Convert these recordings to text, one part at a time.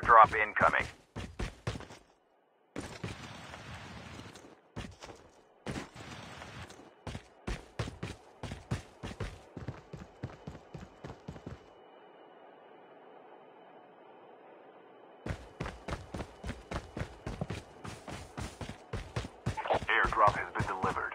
Airdrop incoming. Airdrop has been delivered.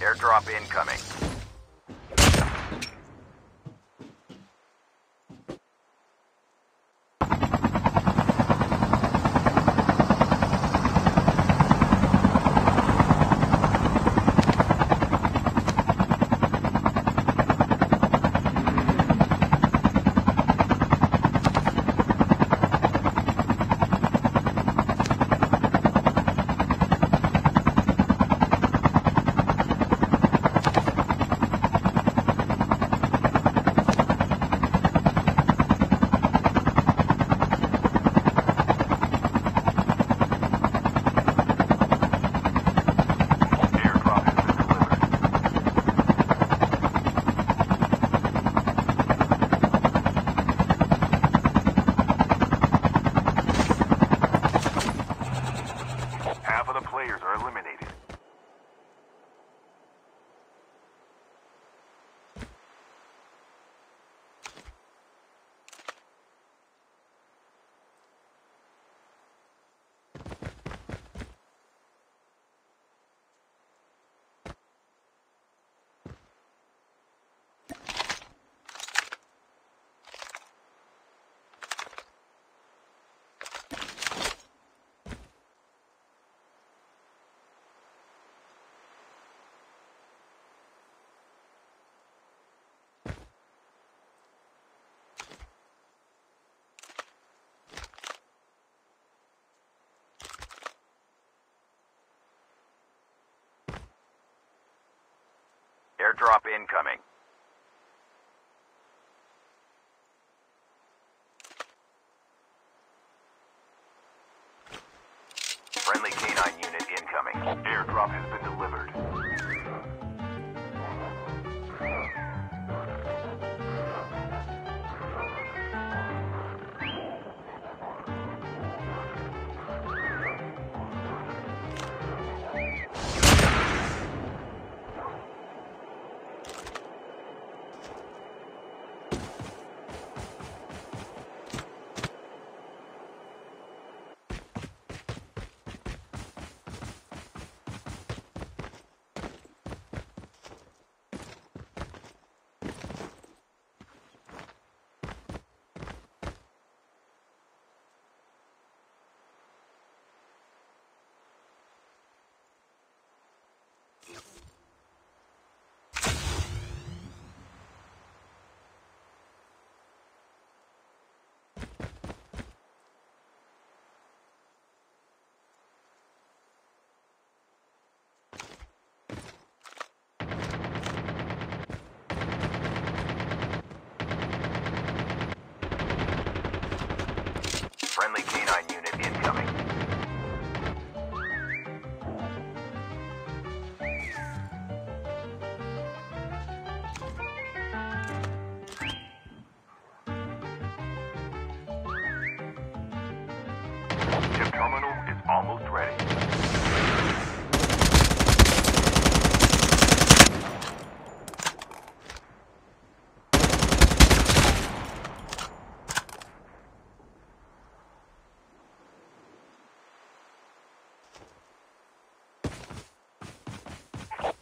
Airdrop incoming. Airdrop incoming. Friendly canine unit incoming. Terminal is almost ready.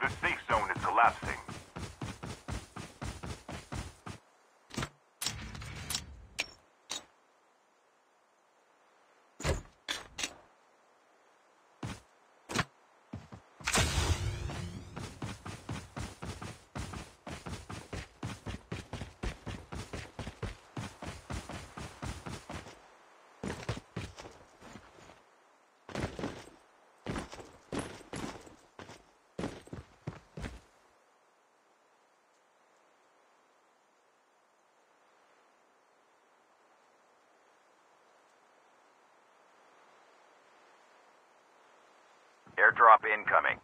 The safe zone is collapsing. Airdrop incoming.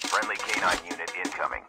Friendly canine unit incoming.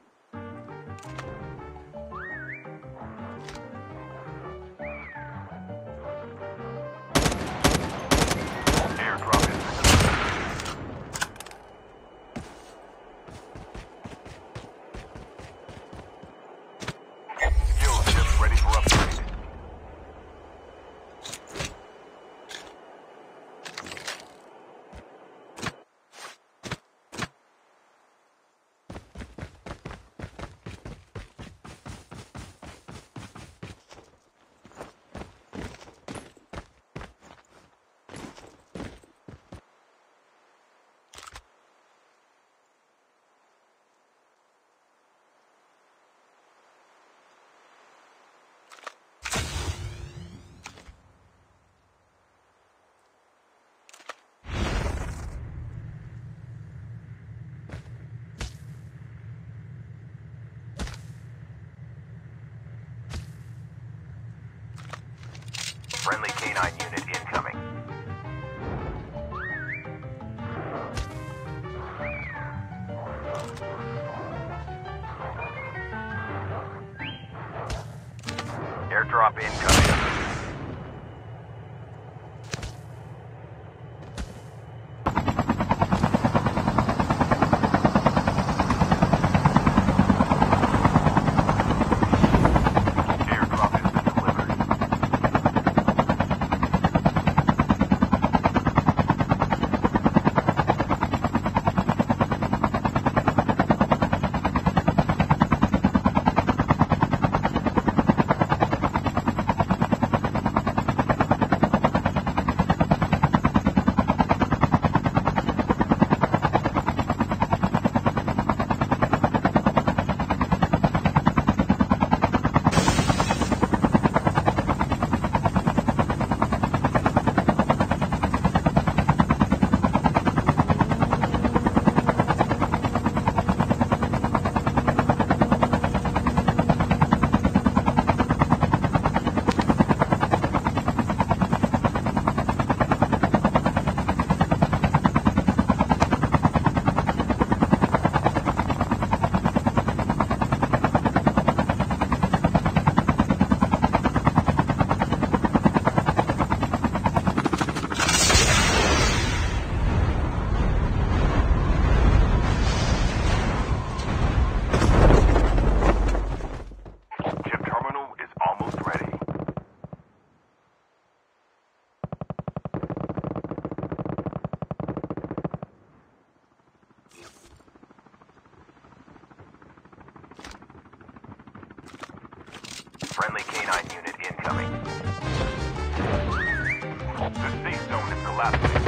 Collapsing.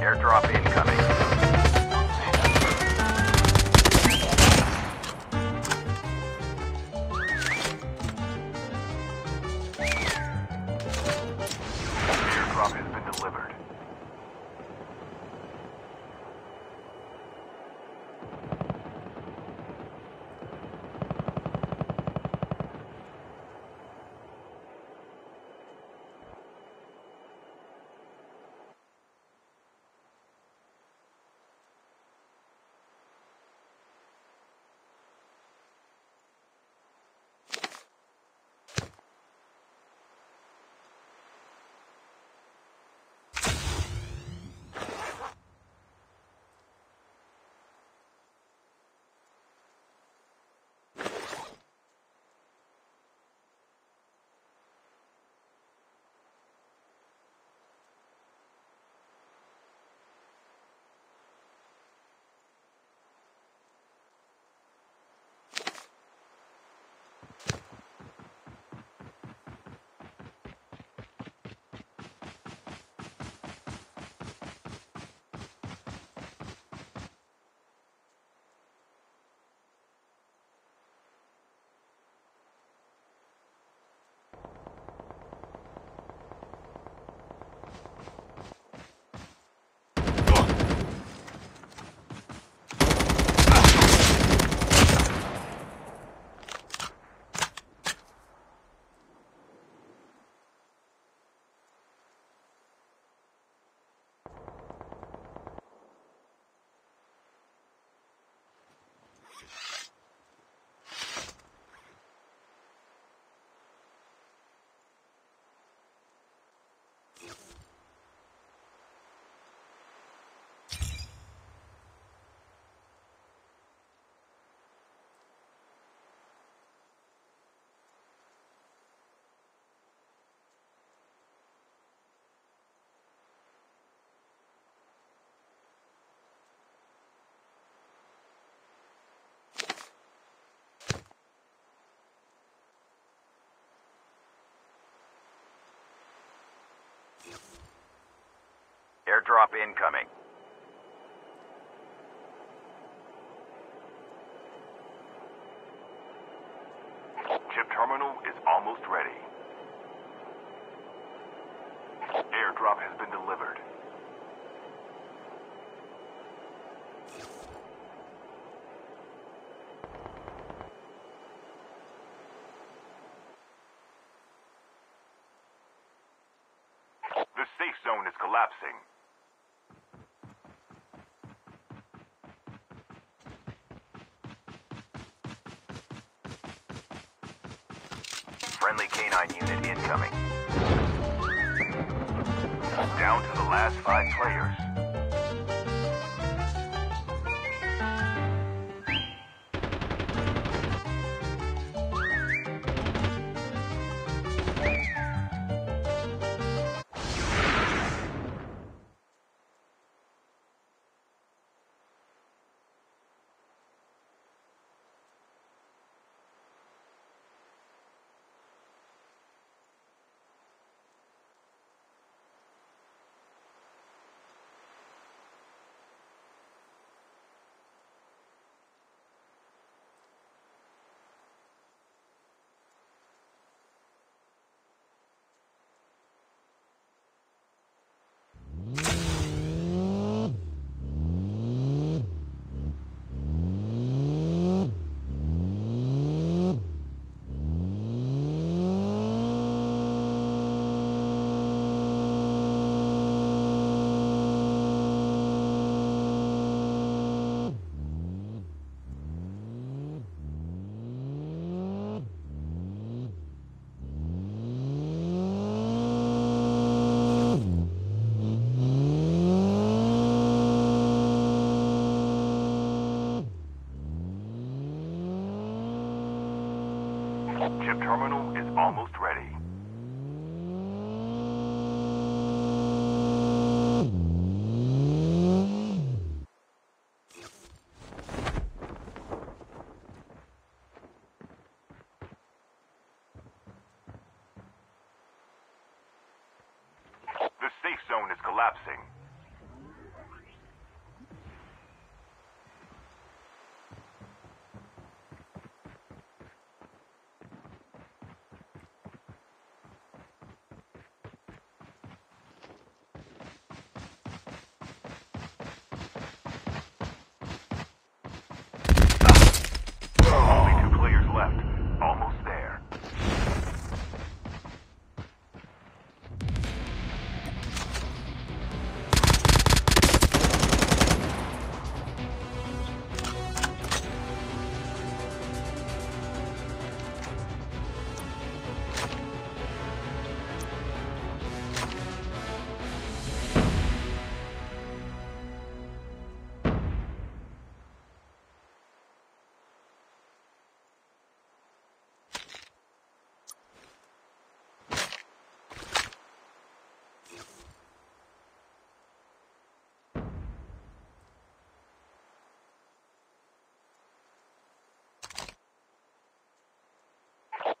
Airdrop incoming. Airdrop incoming. Chip terminal is almost ready. Airdrop has been delivered. The safe zone is collapsing. Friendly canine unit incoming. Down to the last five players. Terminal is almost